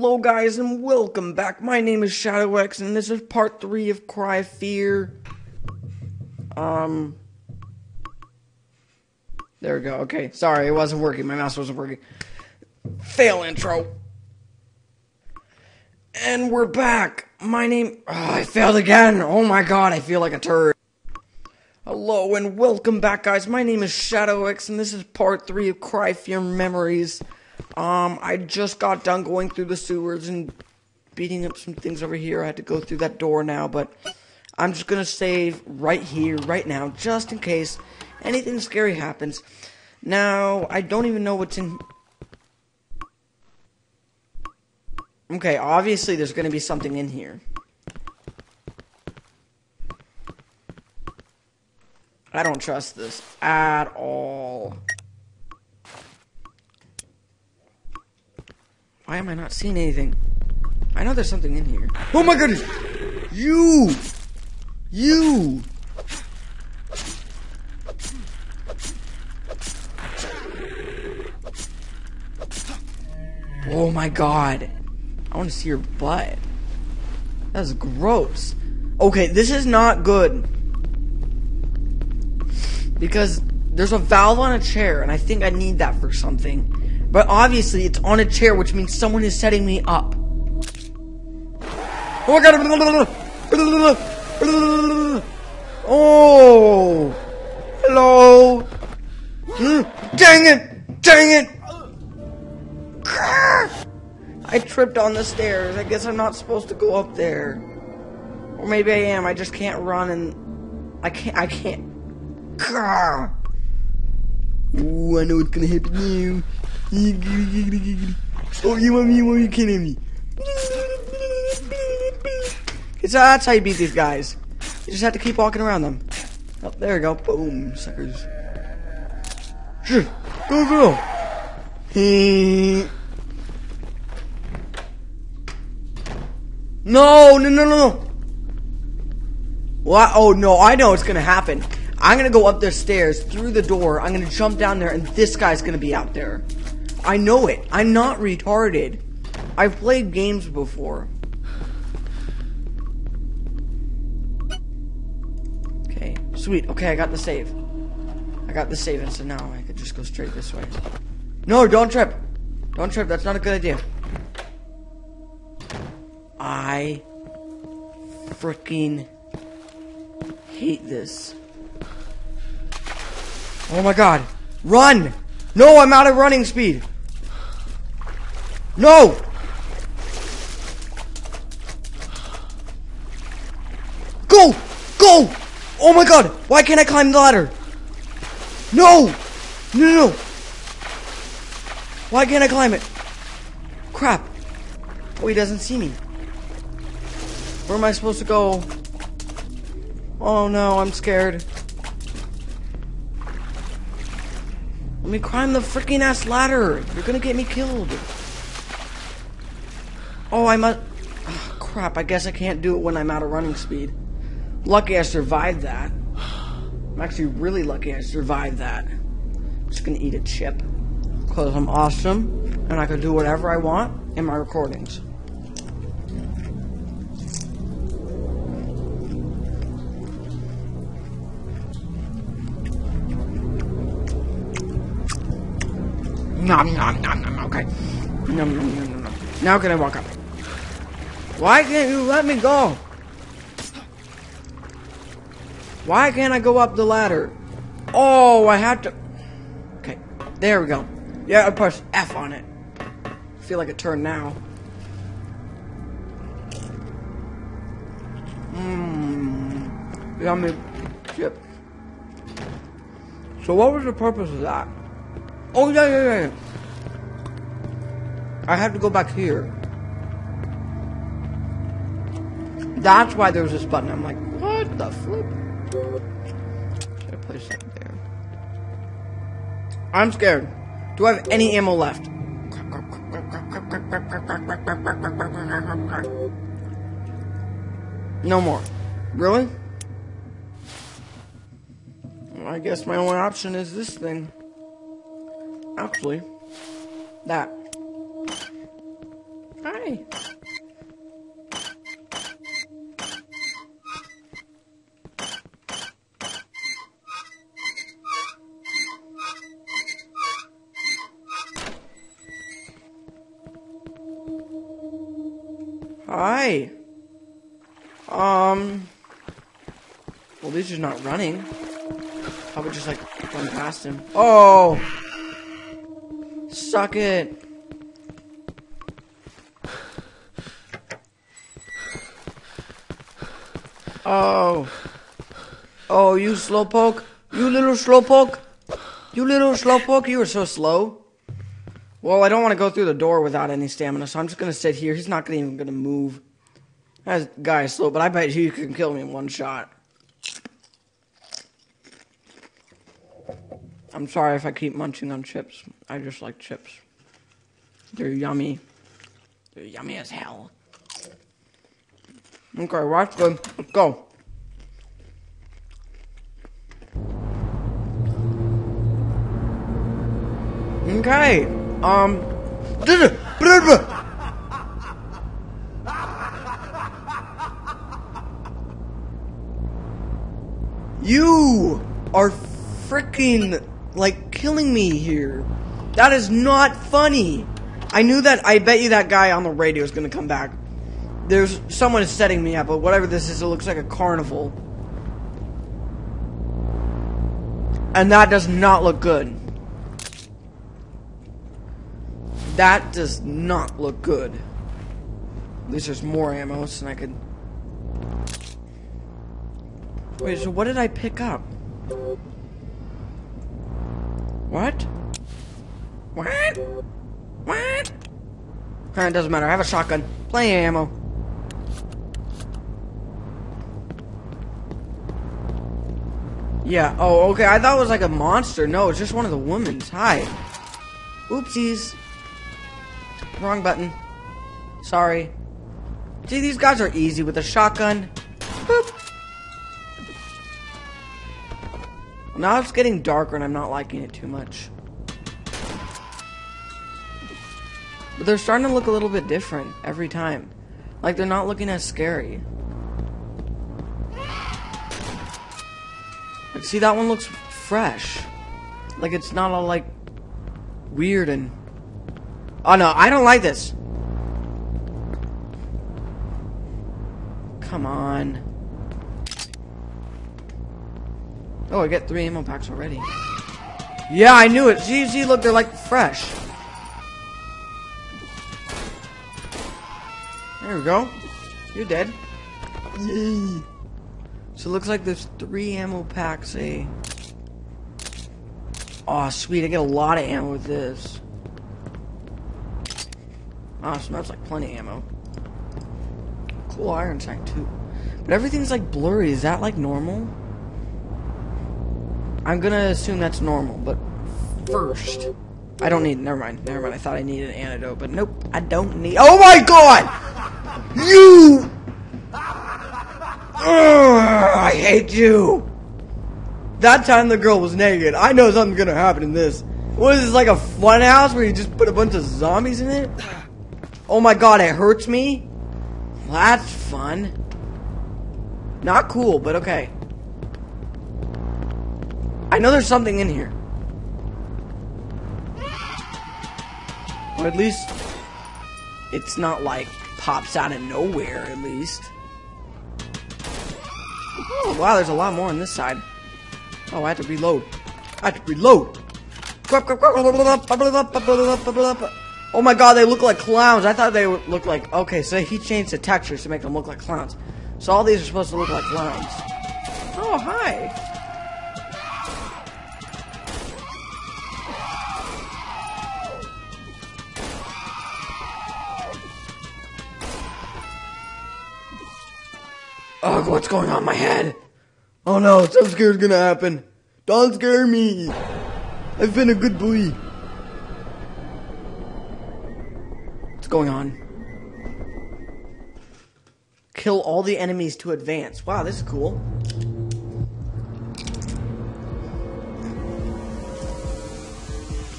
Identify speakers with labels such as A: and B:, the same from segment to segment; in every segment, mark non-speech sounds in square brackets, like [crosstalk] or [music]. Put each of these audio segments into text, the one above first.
A: Hello guys and welcome back. My name is ShadowX and this is part 3 of Cry of Fear. Um There we go. Okay, sorry, it wasn't working. My mouse wasn't working. Fail intro. And we're back. My name oh, I failed again. Oh my god, I feel like a turd. Hello and welcome back guys. My name is ShadowX and this is part 3 of Cry Fear Memories. Um, I just got done going through the sewers and beating up some things over here. I had to go through that door now, but I'm just gonna save right here, right now, just in case anything scary happens. Now, I don't even know what's in... Okay, obviously there's gonna be something in here. I don't trust this at all. Why am I not seeing anything? I know there's something in here. Oh my goodness! You! You! Oh my god. I want to see your butt. That's gross. Okay, this is not good. Because there's a valve on a chair, and I think I need that for something. But obviously, it's on a chair, which means someone is setting me up. Oh my god! Oh! Hello! Hmm, dang it! Dang it! I tripped on the stairs. I guess I'm not supposed to go up there. Or maybe I am. I just can't run and... I can't... I can't... Ooh, I know what's gonna happen now. Oh, you want me, you want me kidding me. That's how you beat these guys. You just have to keep walking around them. Oh, there we go. Boom, suckers. Go, go. [laughs] No, no, no, no. What? Oh, no, I know it's gonna happen. I'm gonna go up the stairs, through the door, I'm gonna jump down there, and this guy's gonna be out there. I know it. I'm not retarded. I've played games before. Okay, sweet. Okay, I got the save. I got the save, and so now I could just go straight this way. No, don't trip. Don't trip. That's not a good idea. I freaking hate this. Oh my god. Run! No, I'm out of running speed. No! Go! Go! Oh my god! Why can't I climb the ladder? No! No, no, no! Why can't I climb it? Crap. Oh, he doesn't see me. Where am I supposed to go? Oh no, I'm scared. Let me climb the freaking ass ladder. You're gonna get me killed. Oh, I must. Oh, crap, I guess I can't do it when I'm out of running speed. Lucky I survived that. I'm actually really lucky I survived that. I'm just gonna eat a chip. Because I'm awesome, and I can do whatever I want in my recordings. Nom nom nom nom. Okay. Nom nom nom nom nom. Now can I walk up? Why can't you let me go? Why can't I go up the ladder? Oh, I have to. Okay, there we go. Yeah, I press F on it. I feel like a turn now. Mmm. Yummy chip. So what was the purpose of that? Oh, yeah, yeah, yeah. I have to go back here. That's why there was this button. I'm like, what the flip? Should I place that there? I'm scared. Do I have any ammo left? No more. Really? Well, I guess my only option is this thing. Actually, that. Hi. Hi. Just not running. I would just like run past him. Oh! Suck it. Oh. Oh, you slowpoke. You little slowpoke. You little slowpoke. you are so slow. Well, I don't want to go through the door without any stamina, so I'm just going to sit here. He's not gonna, even going to move. That guy is slow, but I bet he can kill me in one shot. I'm sorry if I keep munching on chips. I just like chips. They're yummy. They're yummy as hell. Okay, well, that's good. Let's go. Okay. Um. [laughs] You are freaking like killing me here. That is not funny. I knew that. I bet you that guy on the radio is going to come back. There's someone is setting me up, but whatever this is, it looks like a carnival. And that does not look good. That does not look good. At least there's more ammo, so I could... Wait, so what did I pick up? What? What? What? it doesn't matter. I have a shotgun. Plenty of ammo. Yeah. Oh, okay. I thought it was like a monster. No, it's just one of the women's. Hi. Oopsies. Wrong button. Sorry. See, these guys are easy with a shotgun. Boop. Now it's getting darker and I'm not liking it too much. But they're starting to look a little bit different every time. Like they're not looking as scary. See, that one looks fresh. Like it's not all like weird and Oh no, I don't like this. Come on. Oh, I get three ammo packs already. Yeah, I knew it. See, look, they're like fresh. There we go. You're dead. Yay. So it looks like there's three ammo packs, eh? Oh, sweet. I get a lot of ammo with this. Awesome, that's like plenty of ammo. Cool iron sight too. But everything's like blurry. Is that like normal? I'm gonna assume that's normal, but first. I don't need, never mind, never mind. I thought I needed an antidote, but nope, I don't need. Oh my god! You! Ugh, I hate you! That time the girl was naked. I know something's gonna happen in this. What is this, like a fun house where you just put a bunch of zombies in it? Oh my god, it hurts me? that's fun. Not cool, but okay. I know there's something in here. Or at least it's not like pops out of nowhere, at least. Oh, wow, there's a lot more on this side. Oh, I have to reload. I have to reload. Oh my god, they look like clowns. I thought they would look like... Okay, so he changed the textures to make them look like clowns. So all these are supposed to look like clowns. Oh, hi. Ugh, what's going on in my head? Oh no, something scared's gonna happen. Don't scare me. I've been a good boy. What's going on? Kill all the enemies to advance. Wow, this is cool.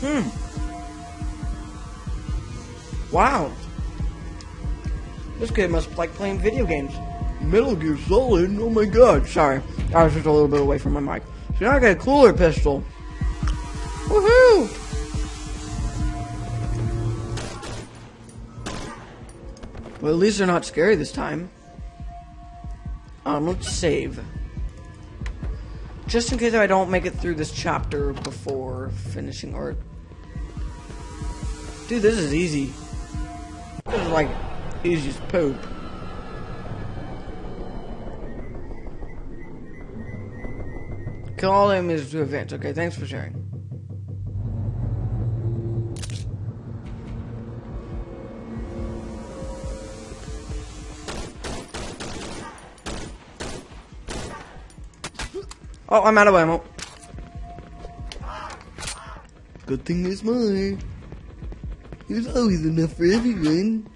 A: Hmm. Wow. This kid must like playing video games. Metal Gear Solid? Oh my god. Sorry. I was just a little bit away from my mic. So now I got a cooler pistol. Woohoo! Well, at least they're not scary this time. Um, let's save. Just in case I don't make it through this chapter before finishing art. Dude, this is easy. This is like easy as poop. Kill all enemies to advance. Okay, thanks for sharing. Oh, I'm out of ammo. Good thing there's more. There's always enough for everyone.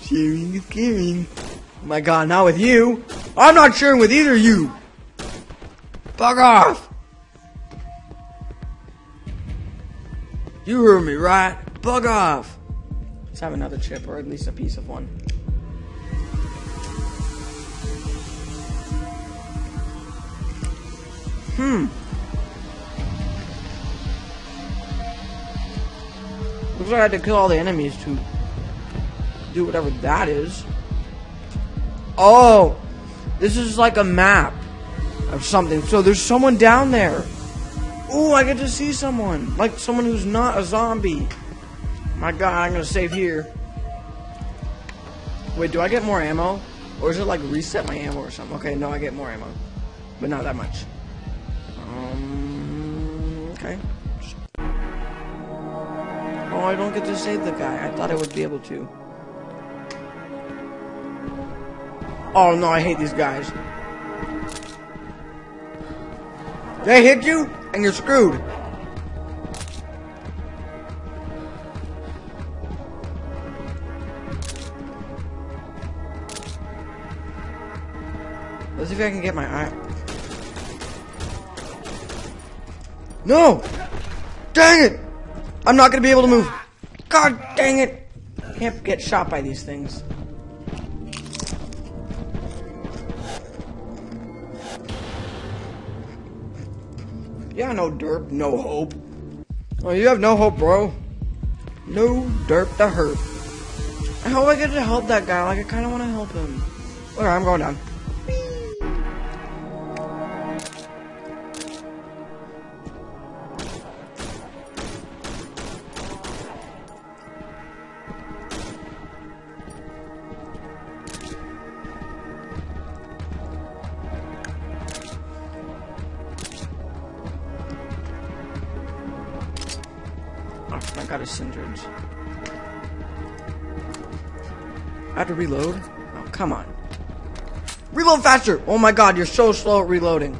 A: Sharing is caring. Oh my god, not with you. I'm not sharing with either of you. Fuck off. You heard me, right? Fuck off. Let's have another chip, or at least a piece of one. Hmm. Looks like I had to kill all the enemies to do whatever that is. Oh, this is like a map of something. So there's someone down there. Ooh, I get to see someone. Like someone who's not a zombie. My god, I'm gonna save here. Wait, do I get more ammo? Or is it like reset my ammo or something? Okay, no, I get more ammo. But not that much. Um, okay. Oh, I don't get to save the guy. I thought I would be able to. Oh no, I hate these guys. They hit you, and you're screwed. Let's see if I can get my eye. No! Dang it! I'm not gonna be able to move. God dang it! Can't get shot by these things. Yeah, no derp, no hope. Oh, you have no hope, bro. No derp to hurt. I hope I get to help that guy. Like, I kind of want to help him. Okay, I'm going down. Sindridge. I have to reload? Oh, come on. Reload faster! Oh my god, you're so slow at reloading.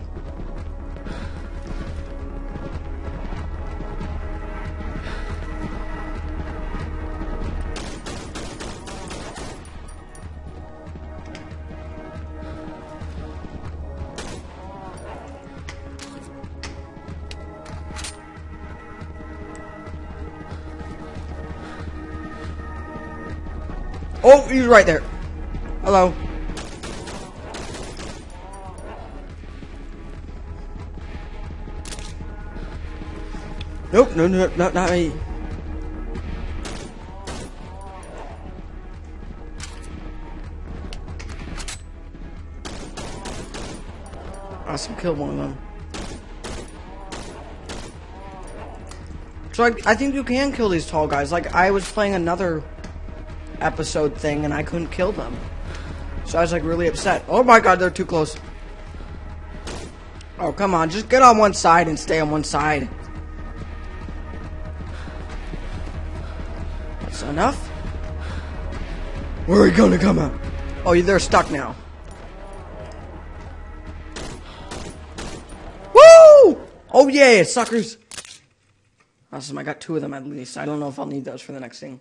A: Oh, he's right there. Hello. Nope, no, no, not, not me. Awesome, killed one of them. So I, I think you can kill these tall guys. Like, I was playing another episode thing and I couldn't kill them. So I was like really upset. Oh my god, they're too close. Oh, come on. Just get on one side and stay on one side. That's enough. Where are you gonna come out? Oh, they're stuck now. Woo! Oh yeah, suckers. Awesome, I got two of them at least. I don't know if I'll need those for the next thing.